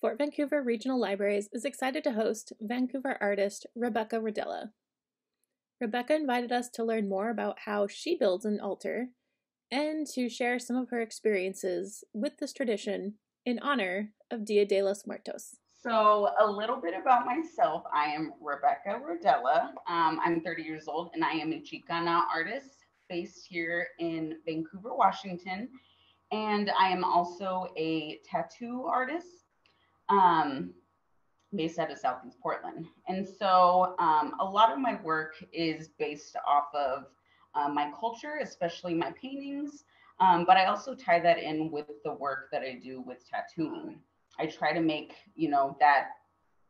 Fort Vancouver Regional Libraries is excited to host Vancouver artist Rebecca Rodela. Rebecca invited us to learn more about how she builds an altar and to share some of her experiences with this tradition in honor of Dia de los Muertos. So, a little bit about myself. I am Rebecca Rodela. Um, I'm 30 years old and I am a Chicana artist based here in Vancouver, Washington. And I am also a tattoo artist um, based out of Southeast Portland. And so, um, a lot of my work is based off of uh, my culture, especially my paintings. Um, but I also tie that in with the work that I do with tattooing. I try to make, you know, that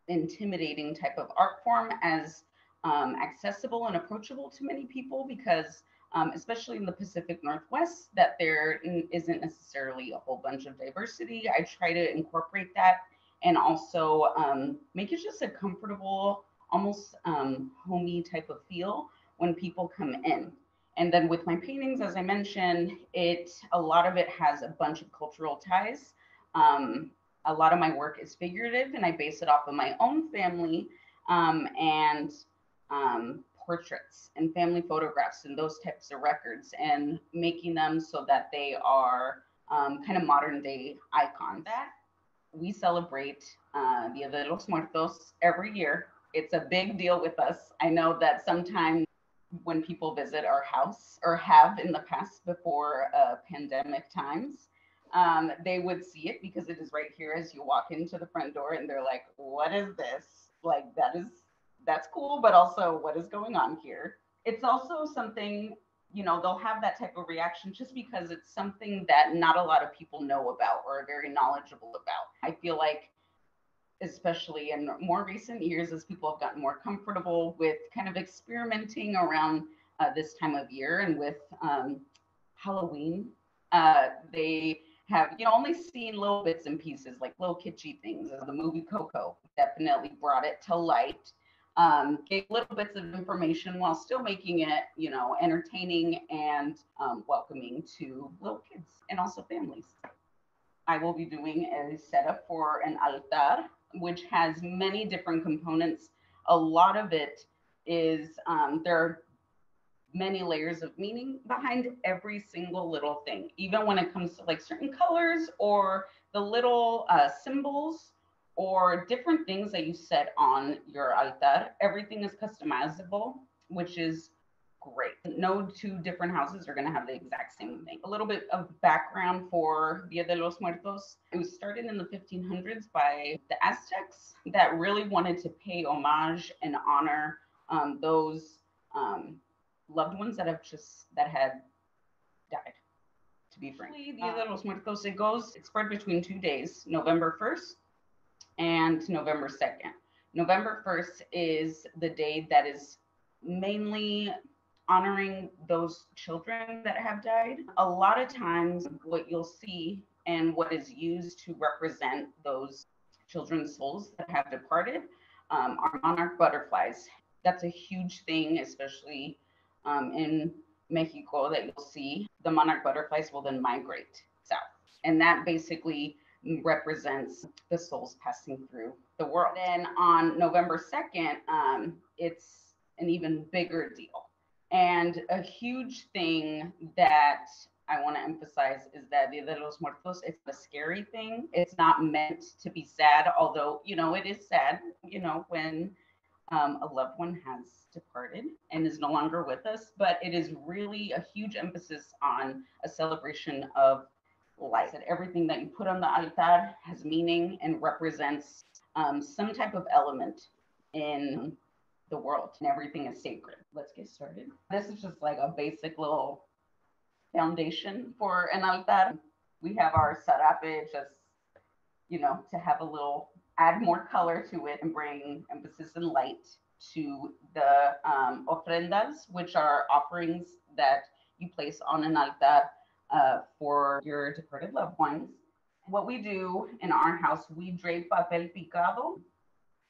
intimidating type of art form as um, accessible and approachable to many people because um, especially in the Pacific Northwest, that there isn't necessarily a whole bunch of diversity. I try to incorporate that and also um, make it just a comfortable, almost um, homey type of feel when people come in. And then with my paintings, as I mentioned, it a lot of it has a bunch of cultural ties. Um, a lot of my work is figurative, and I base it off of my own family um, and um, portraits and family photographs and those types of records, and making them so that they are um, kind of modern day icons. That we celebrate uh, Dia de los Muertos every year. It's a big deal with us. I know that sometimes when people visit our house or have in the past before uh, pandemic times, um, they would see it because it is right here as you walk into the front door and they're like, what is this? Like, that is, that's cool, but also what is going on here? It's also something, you know, they'll have that type of reaction just because it's something that not a lot of people know about or are very knowledgeable about. I feel like especially in more recent years as people have gotten more comfortable with kind of experimenting around uh, this time of year and with um, Halloween. Uh, they have, you know, only seen little bits and pieces, like little kitschy things. The movie Coco definitely brought it to light. Um, gave little bits of information while still making it, you know, entertaining and um, welcoming to little kids and also families. I will be doing a setup for an altar which has many different components. A lot of it is um, there are many layers of meaning behind every single little thing, even when it comes to like certain colors or the little uh, symbols or different things that you set on your altar. Everything is customizable, which is great. No two different houses are going to have the exact same thing. A little bit of background for Dia de los Muertos. It was started in the 1500s by the Aztecs that really wanted to pay homage and honor um, those um, loved ones that have just that had died. To be frank, Dia de los Muertos it goes. It's spread between two days, November 1st and November 2nd. November 1st is the day that is mainly honoring those children that have died. A lot of times, what you'll see and what is used to represent those children's souls that have departed um, are monarch butterflies. That's a huge thing, especially um, in Mexico, that you'll see. The monarch butterflies will then migrate south. And that basically represents the souls passing through the world. Then on November 2nd, um, it's an even bigger deal and a huge thing that I want to emphasize is that Dia de los Muertos, it's a scary thing. It's not meant to be sad, although, you know, it is sad, you know, when um, a loved one has departed and is no longer with us. But it is really a huge emphasis on a celebration of life. That everything that you put on the altar has meaning and represents um, some type of element in the world and everything is sacred. Let's get started. This is just like a basic little foundation for an altar. We have our sarape just, you know, to have a little, add more color to it and bring emphasis and light to the um, ofrendas, which are offerings that you place on an altar uh, for your departed loved ones. What we do in our house, we drape papel picado,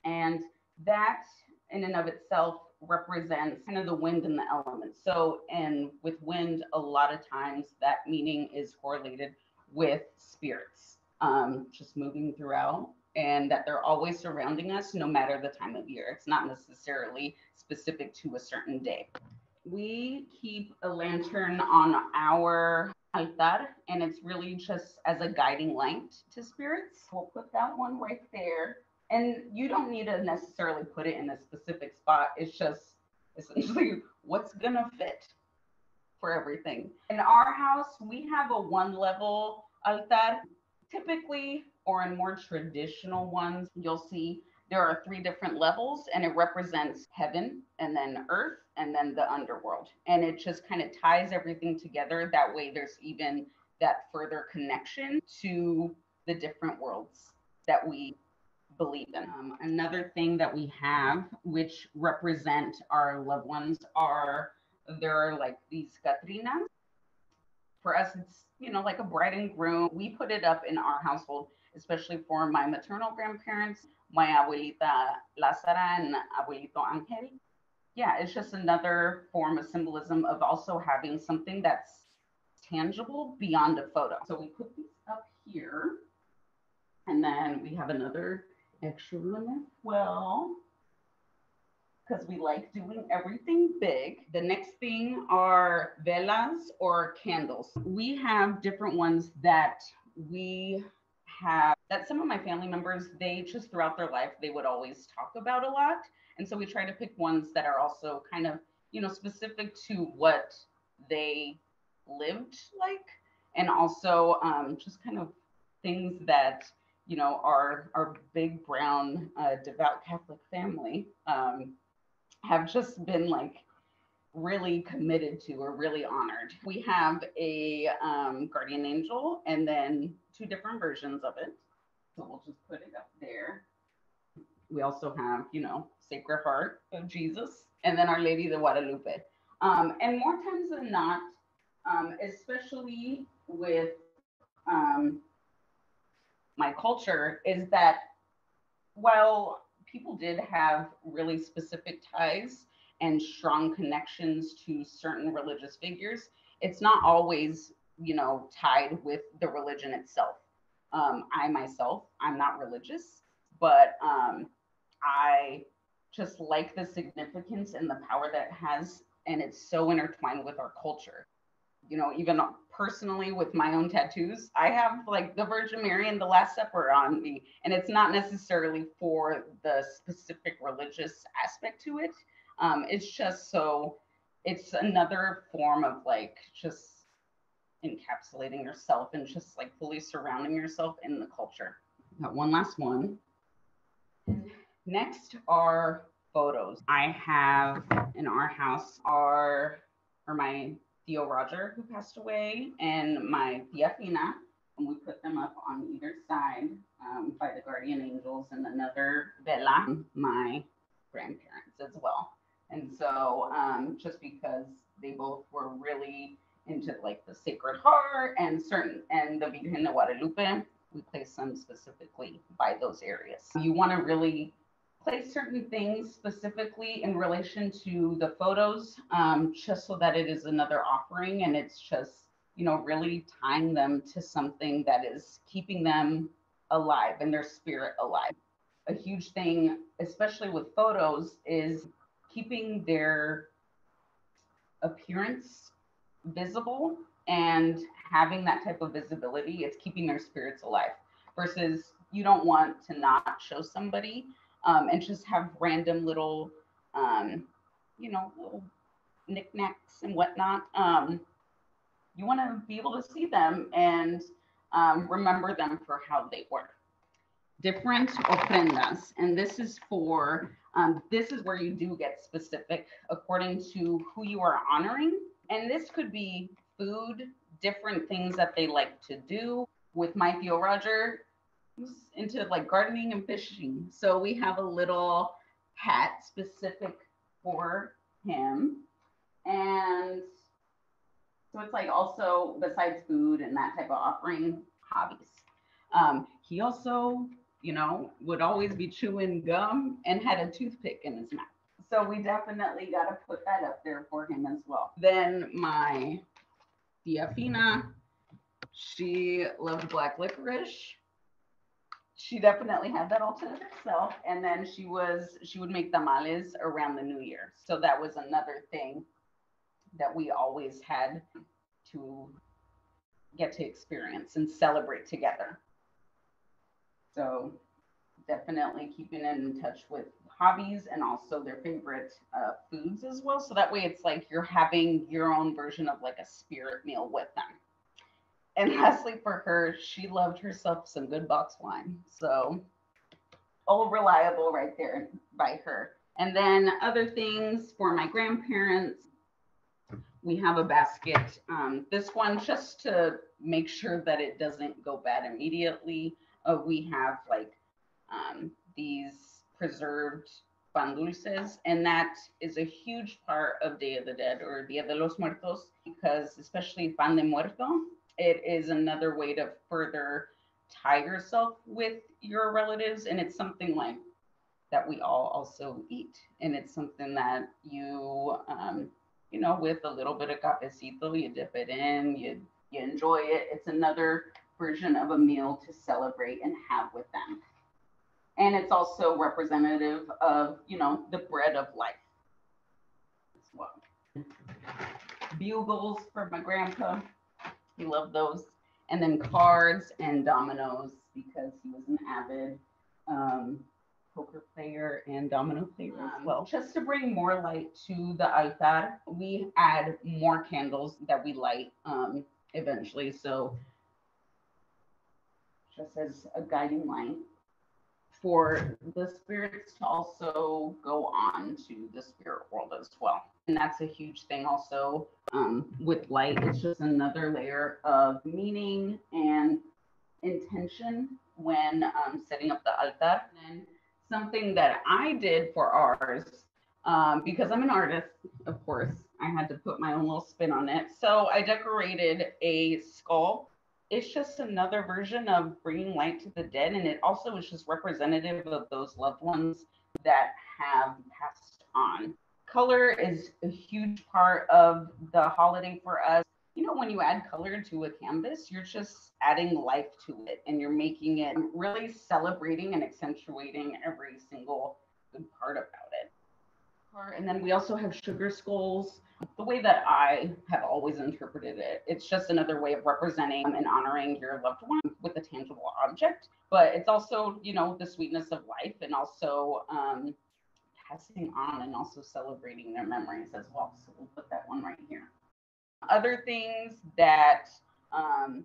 and that in and of itself represents kind of the wind and the elements. So, and with wind, a lot of times that meaning is correlated with spirits, um, just moving throughout and that they're always surrounding us no matter the time of year. It's not necessarily specific to a certain day. We keep a lantern on our altar and it's really just as a guiding light to spirits. We'll put that one right there. And you don't need to necessarily put it in a specific spot. It's just essentially what's gonna fit for everything. In our house, we have a one level altar. Typically, or in more traditional ones, you'll see there are three different levels and it represents heaven and then earth and then the underworld. And it just kind of ties everything together. That way, there's even that further connection to the different worlds that we believe in. Um, another thing that we have, which represent our loved ones, are there are like these catrinas. For us, it's you know like a bride and groom. We put it up in our household, especially for my maternal grandparents, my abuelita Lazara and abuelito Angel. Yeah, it's just another form of symbolism of also having something that's tangible beyond a photo. So we put these up here, and then we have another extra as well because we like doing everything big. The next thing are velas or candles. We have different ones that we have that some of my family members they just throughout their life they would always talk about a lot and so we try to pick ones that are also kind of you know specific to what they lived like and also um, just kind of things that you know our our big brown uh, devout catholic family um, have just been like really committed to or really honored. We have a um, guardian angel and then two different versions of it. So we'll just put it up there. We also have, you know, Sacred Heart of Jesus and then Our Lady of Guadalupe. Um, and more times than not, um, especially with um, my culture, is that while people did have really specific ties and strong connections to certain religious figures, it's not always, you know, tied with the religion itself. Um, I myself, I'm not religious, but um, I just like the significance and the power that it has, and it's so intertwined with our culture. You know, even personally with my own tattoos, I have like the Virgin Mary and the Last Supper on me, and it's not necessarily for the specific religious aspect to it. Um, it's just so it's another form of like just encapsulating yourself and just like fully surrounding yourself in the culture. Got one last one. Next are photos. I have in our house are or my Tio Roger who passed away and my Tia Fina, and we put them up on either side um, by the guardian angels and another vela, my grandparents as well. And so um, just because they both were really into like the Sacred Heart and certain and the Virgen de Guadalupe, we place them specifically by those areas. You want to really place certain things specifically in relation to the photos, um, just so that it is another offering and it's just, you know, really tying them to something that is keeping them alive and their spirit alive. A huge thing, especially with photos, is keeping their appearance visible and having that type of visibility it's keeping their spirits alive versus you don't want to not show somebody um, and just have random little um, you know little knickknacks and whatnot um, you want to be able to see them and um, remember them for how they were different ofrendas and this is for um, this is where you do get specific according to who you are honoring. And this could be food, different things that they like to do. With my Tio Roger, into like gardening and fishing. So we have a little hat specific for him. And so it's like also besides food and that type of offering, hobbies. Um, he also you know, would always be chewing gum and had a toothpick in his mouth. So we definitely got to put that up there for him as well. Then my Tia Fina, she loved black licorice. she definitely had that alternate self. And then she was, she would make tamales around the new year. So that was another thing that we always had to get to experience and celebrate together. So definitely keeping in touch with hobbies and also their favorite uh, foods as well. So that way it's like you're having your own version of like a spirit meal with them. And lastly, for her, she loved herself some good box wine. So all reliable right there by her. And then other things for my grandparents, we have a basket. Um, this one, just to make sure that it doesn't go bad immediately, uh, we have like um, these preserved pan dulces, and that is a huge part of Day of the Dead or Dia de los Muertos because, especially pan de muerto, it is another way to further tie yourself with your relatives, and it's something like that we all also eat, and it's something that you, um, you know, with a little bit of cafecito, you dip it in, you you enjoy it. It's another version of a meal to celebrate and have with them and it's also representative of you know the bread of life. As well. Bugles for my grandpa. He loved those. And then cards and dominoes because he was an avid um, poker player and domino player as um, well. Just to bring more light to the altar, we add more candles that we light um, eventually. So just as a guiding light for the spirits to also go on to the spirit world as well. And that's a huge thing also um, with light. It's just another layer of meaning and intention when um, setting up the altar. And something that I did for ours, um, because I'm an artist, of course, I had to put my own little spin on it. So I decorated a skull it's just another version of bringing light to the dead and it also is just representative of those loved ones that have passed on. Color is a huge part of the holiday for us. You know when you add color to a canvas you're just adding life to it and you're making it really celebrating and accentuating every single good part about it. And then we also have sugar skulls the way that I have always interpreted it, it's just another way of representing and honoring your loved one with a tangible object. But it's also, you know, the sweetness of life and also um, passing on and also celebrating their memories as well. So we'll put that one right here. Other things that um,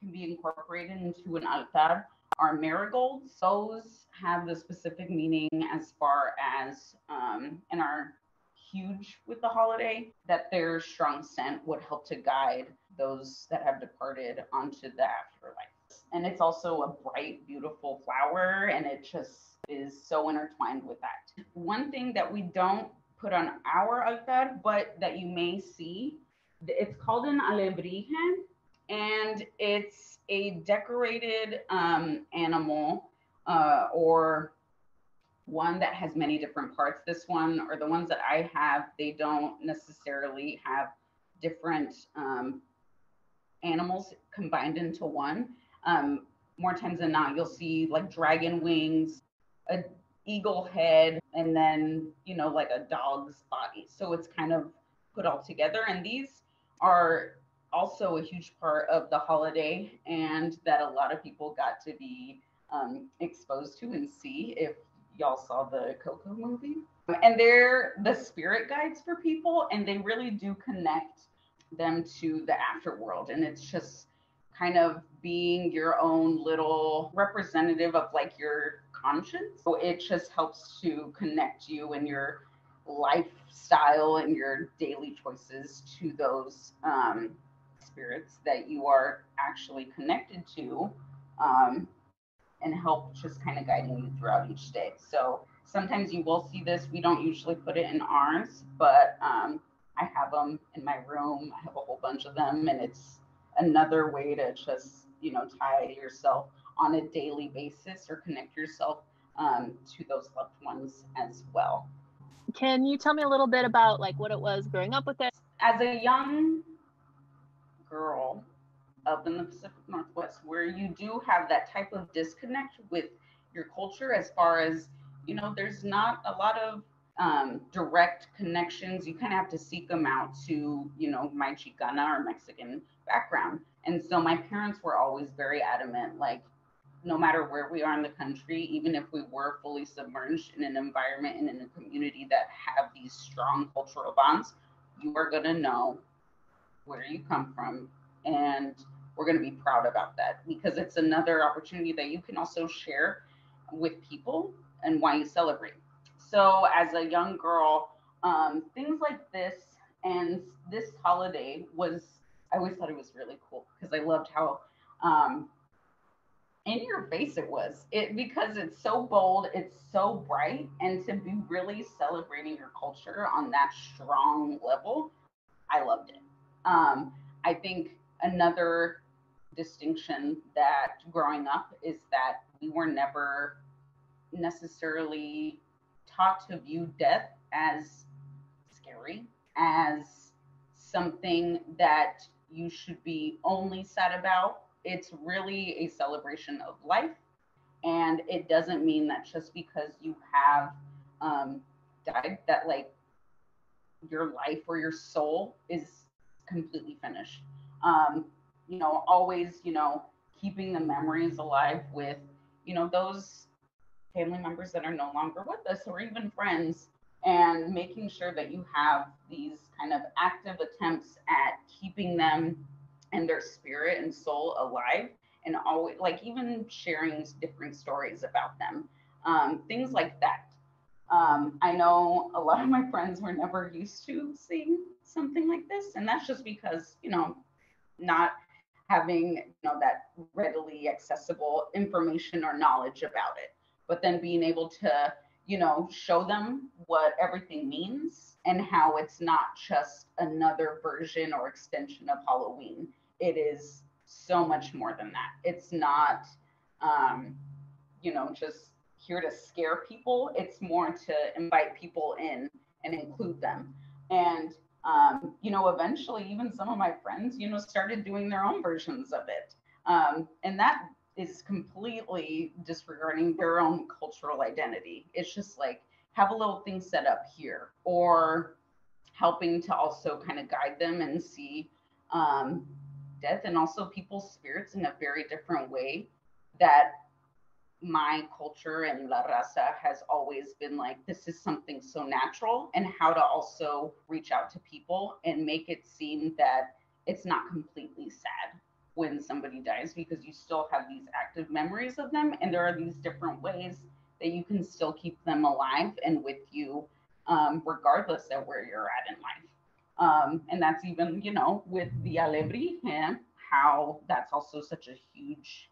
can be incorporated into an altar are marigolds. Those have the specific meaning as far as um, in our huge with the holiday, that their strong scent would help to guide those that have departed onto the afterlife. And it's also a bright, beautiful flower, and it just is so intertwined with that. One thing that we don't put on our altar, but that you may see, it's called an alebrije, and it's a decorated um, animal uh, or one that has many different parts. This one or the ones that I have, they don't necessarily have different um, animals combined into one. Um, more times than not, you'll see like dragon wings, a eagle head, and then you know like a dog's body. So it's kind of put all together. And these are also a huge part of the holiday, and that a lot of people got to be um, exposed to and see if y'all saw the Coco movie. And they're the spirit guides for people, and they really do connect them to the afterworld. And it's just kind of being your own little representative of like your conscience. So it just helps to connect you and your lifestyle and your daily choices to those um, spirits that you are actually connected to. Um, and help just kind of guiding you throughout each day. So sometimes you will see this. We don't usually put it in ours, but um, I have them in my room. I have a whole bunch of them, and it's another way to just you know tie yourself on a daily basis or connect yourself um, to those loved ones as well. Can you tell me a little bit about like what it was growing up with it? As a young girl, up in the Pacific Northwest where you do have that type of disconnect with your culture as far as, you know, there's not a lot of um, direct connections. You kind of have to seek them out to, you know, my Chicana or Mexican background. And so my parents were always very adamant, like, no matter where we are in the country, even if we were fully submerged in an environment and in a community that have these strong cultural bonds, you are going to know where you come from. And we're going to be proud about that because it's another opportunity that you can also share with people and why you celebrate. So, as a young girl, um, things like this and this holiday was, I always thought it was really cool because I loved how um, in your face it was it because it's so bold it's so bright and to be really celebrating your culture on that strong level i loved it um, i think another distinction that growing up is that we were never necessarily taught to view death as scary as something that you should be only sad about it's really a celebration of life. And it doesn't mean that just because you have um, died, that like your life or your soul is completely finished. Um, you know, always, you know, keeping the memories alive with, you know, those family members that are no longer with us or even friends and making sure that you have these kind of active attempts at keeping them and their spirit and soul alive and always like even sharing different stories about them um, things like that. Um, i know a lot of my friends were never used to seeing something like this and that's just because you know not having you know that readily accessible information or knowledge about it but then being able to you know show them what everything means and how it's not just another version or extension of halloween it is so much more than that. It's not, um, you know, just here to scare people. It's more to invite people in and include them. And, um, you know, eventually, even some of my friends, you know, started doing their own versions of it. Um, and that is completely disregarding their own cultural identity. It's just like, have a little thing set up here or helping to also kind of guide them and see um, death and also people's spirits in a very different way that my culture and La Raza has always been like, this is something so natural, and how to also reach out to people and make it seem that it's not completely sad when somebody dies because you still have these active memories of them. And there are these different ways that you can still keep them alive and with you, um, regardless of where you're at in life. Um, and that's even, you know, with the alebrije, how that's also such a huge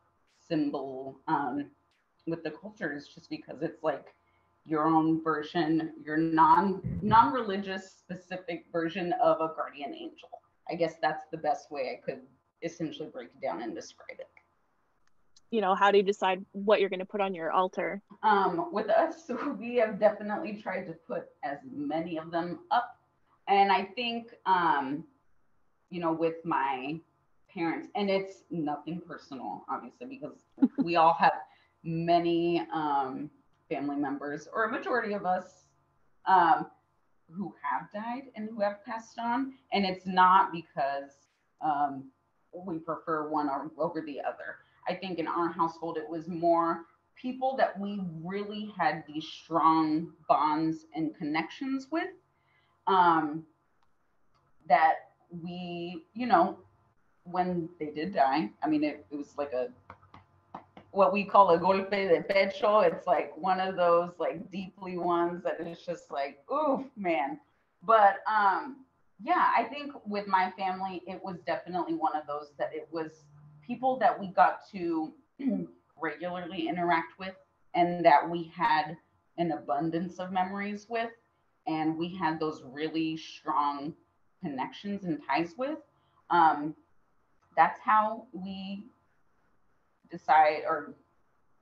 symbol um, with the cultures, just because it's like your own version, your non non-religious specific version of a guardian angel. I guess that's the best way I could essentially break it down and describe it. You know, how do you decide what you're going to put on your altar? Um, with us, we have definitely tried to put as many of them up and I think, um, you know, with my parents, and it's nothing personal, obviously, because we all have many um, family members, or a majority of us, um, who have died and who have passed on. And it's not because um, we prefer one or, over the other. I think in our household, it was more people that we really had these strong bonds and connections with um, that we, you know, when they did die, I mean, it, it was like a what we call a golpe de pecho. It's like one of those like deeply ones that is just like, oof, man. But um, yeah, I think with my family, it was definitely one of those that it was people that we got to regularly interact with and that we had an abundance of memories with and we had those really strong connections and ties with. Um, that's how we decide, or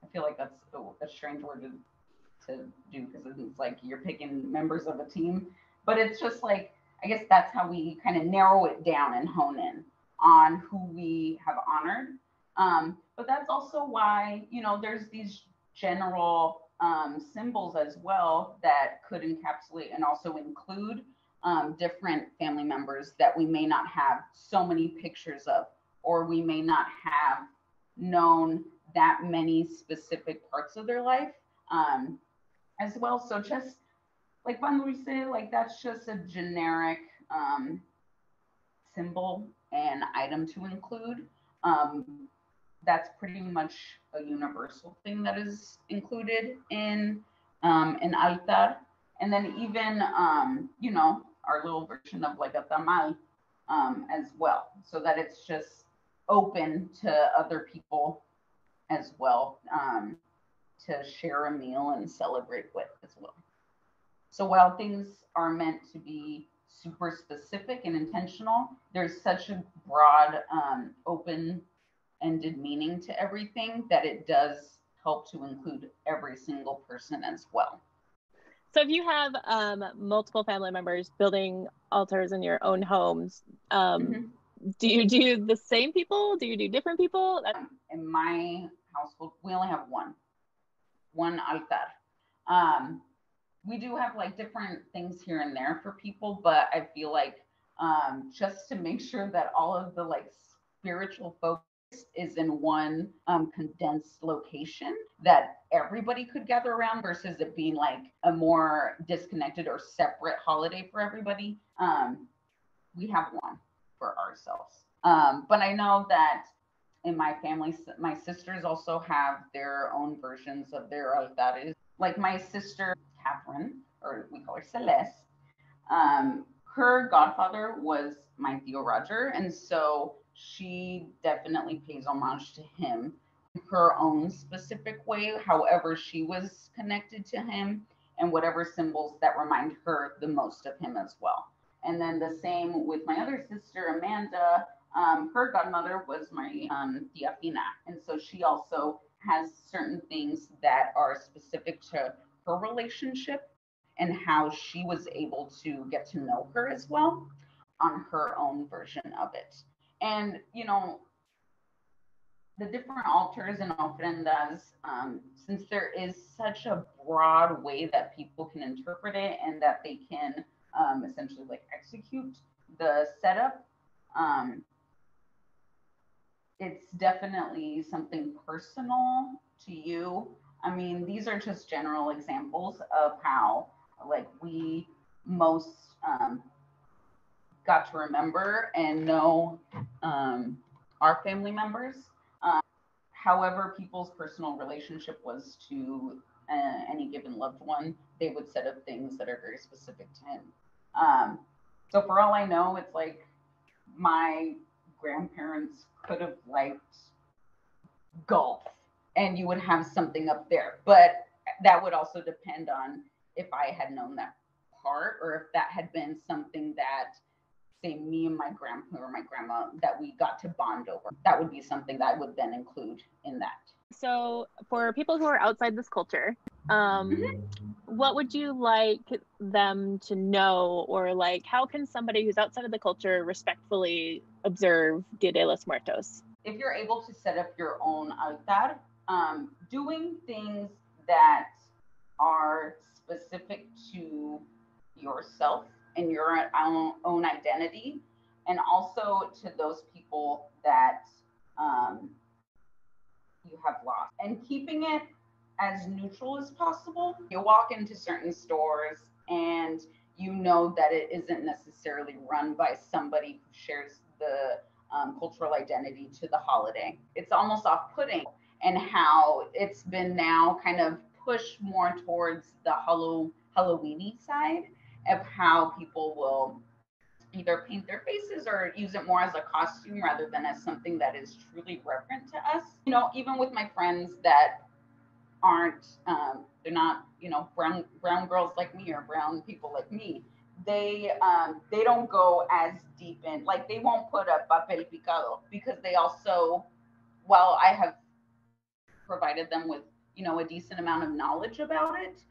I feel like that's a, a strange word to, to do because it's like you're picking members of a team, but it's just like, I guess that's how we kind of narrow it down and hone in. on who we have honored. Um, but that's also why, you know, there's these general um, symbols as well that could encapsulate and also include um, different family members that we may not have so many pictures of, or we may not have known that many specific parts of their life um, as well. So just like when we say like that's just a generic um, symbol and item to include. Um, that's pretty much a universal thing that is included in um, an altar. And then even, um, you know, our little version of like a tamal um, as well, so that it's just open to other people as well um, to share a meal and celebrate with as well. So while things are meant to be super specific and intentional, there's such a broad, um, open ended meaning to everything that it does help to include every single person as well. So if you have um, multiple family members building altars in your own homes, um, mm-hmm. Do you do the same people? Do you do different people? In my household, we only have one, one altar. Um, we do have like different things here and there for people, but I feel like um, just to make sure that all of the like spiritual focus is in one um, condensed location that everybody could gather around versus it being like a more disconnected or separate holiday for everybody. Um, we have one for ourselves. Um, but I know that in my family, my sisters also have their own versions of their altares. Like my sister Catherine, or we call her Celeste. Um, her godfather was my Tio Roger, and so she definitely pays homage to him in her own specific way, however, she was connected to him, and whatever symbols that remind her the most of him as well. And then the same with my other sister, Amanda. Um, her godmother was my um, Tia Fina. And so she also has certain things that are specific to her relationship and how she was able to get to know her as well on her own version of it. And, you know, the different altars and ofrendas, um, since there is such a broad way that people can interpret it and that they can um, essentially like execute the setup, um, it's definitely something personal to you I mean, these are just general examples of how, like, we most um, got to remember and know um, our family members. Um, however, people's personal relationship was to uh, any given loved one, they would set up things that are very specific to him. Um, so, for all I know, it's like my grandparents could have liked golf and you would have something up there. But that would also depend on if I had known that part or if that had been something that say me and my grandpa or my grandma that we got to bond over. That would be something that I would then include in that. So for people who are outside this culture, um, what would you like them to know or like how can somebody who's outside of the culture respectfully observe Dia de los Muertos? If you're able to set up your own altar, um, doing things that are specific to yourself and your own, own identity, and also to those people that um, have lost, and keeping it as neutral as possible. You walk into certain stores and you know that it isn't necessarily run by somebody who shares the um, cultural identity to the holiday. It's almost off putting and how it's been now kind of pushed more towards the Hallow Halloweeny side of how people will either paint their faces or use it more as a costume rather than as something that is truly reverent to us. You know, even with my friends that aren't um, they're not you know brown brown girls like me or brown people like me they um, they don't go as deep in like they won't put a papel picado because they also while i have provided them with you know a decent amount of knowledge about it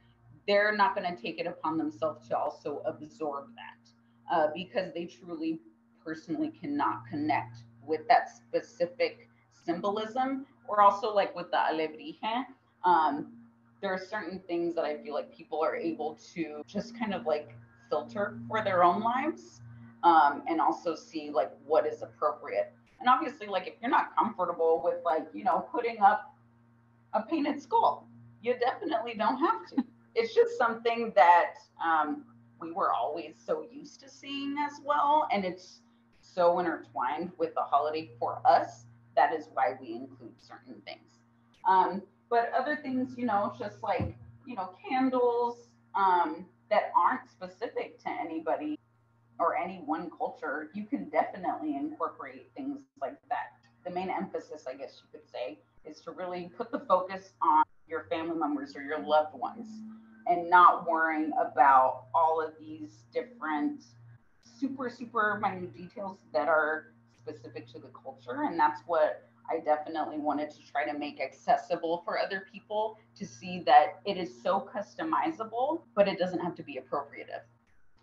they're not going to take it upon themselves to also absorb that uh, because they truly personally cannot connect with that specific symbolism, or also like with the alebrije. Um, there are certain things that I feel like people are able to just kind of like filter for their own lives um, and also see like what is appropriate. And obviously, like if you're not comfortable with like, you know, putting up a painted skull, you definitely don't have to. it's just something that um, we were always so used to seeing as well. And it's so intertwined with the holiday for us. That is why we include certain things. Um, but other things, you know, just like, you know, candles um, that aren't specific to anybody or any one culture, you can definitely incorporate things like that. The main emphasis, I guess you could say, is to really put the focus on your family members or your loved ones and not worrying about all of these different super, super minute details that are specific to the culture. And that's what I definitely wanted to try to make accessible for other people to see that it is so customizable, but it doesn't have to be appropriative.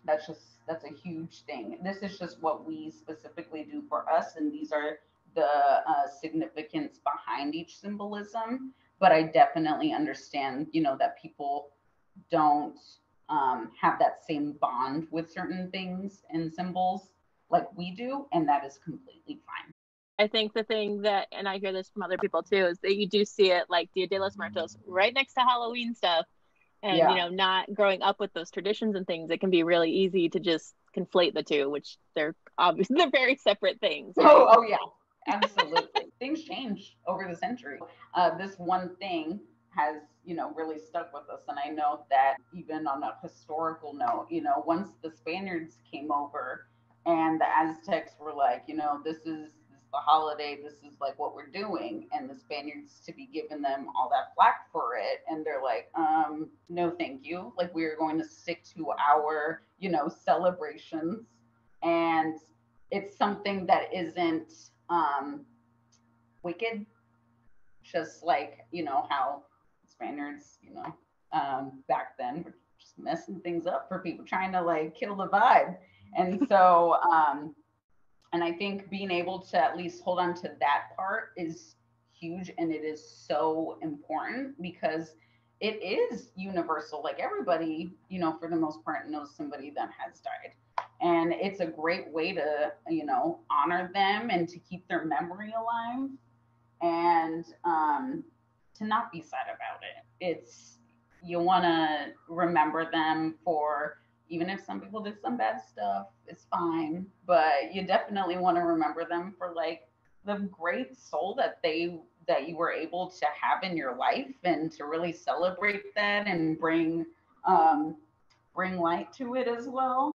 That's just that's a huge thing. This is just what we specifically do for us, and these are the uh, significance behind each symbolism. But I definitely understand, you know, that people don't um, have that same bond with certain things and symbols like we do, and that is completely fine. I think the thing that, and I hear this from other people too, is that you do see it like Dia de los Muertos right next to Halloween stuff. And, yeah. you know, not growing up with those traditions and things, it can be really easy to just conflate the two, which they're obviously they're very separate things. Right? Oh, oh yeah, absolutely. things change over the century. Uh, this one thing has, you know, really stuck with us. And I know that even on a historical note, you know, once the Spaniards came over and the Aztecs were like, you know, this is the holiday, this is like what we're doing. And the Spaniards to be giving them all that flack for it. And they're like, um, no, thank you. Like we're going to stick to our, you know, celebrations. And it's something that isn't um, wicked, just like, you know, how Spaniards, you know, um, back then were just messing things up for people, trying to like kill the vibe. And so, um, and I think being able to at least hold on to that part is huge and it is so important because it is universal. Like everybody, you know, for the most part, knows somebody that has died. And it's a great way to, you know, honor them and to keep their memory alive and um, to not be sad about it. It's, you want to remember them for even if some people did some bad stuff, it's fine. But you definitely want to remember them for like the great soul that they that you were able to have in your life and to really celebrate that and bring um bring light to it as well.